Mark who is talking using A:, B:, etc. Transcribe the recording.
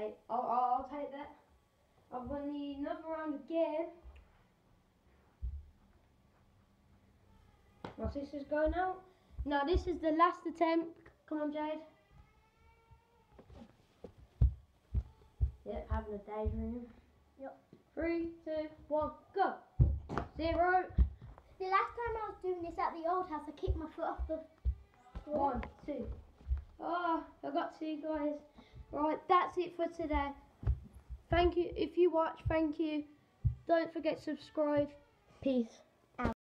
A: Okay, I'll, I'll, I'll take that. I've got another round again. My sister's going out. Now this is the last attempt. Come on, Jade. Yep, having a daydream.
B: Yep.
A: Three, two, one, go. Zero.
B: The last time I was doing this at the old house, I kicked my foot off the floor.
A: One, two. Oh, I got two guys. Right, that's it for today. Thank you. If you watch, thank you. Don't forget to subscribe. Peace.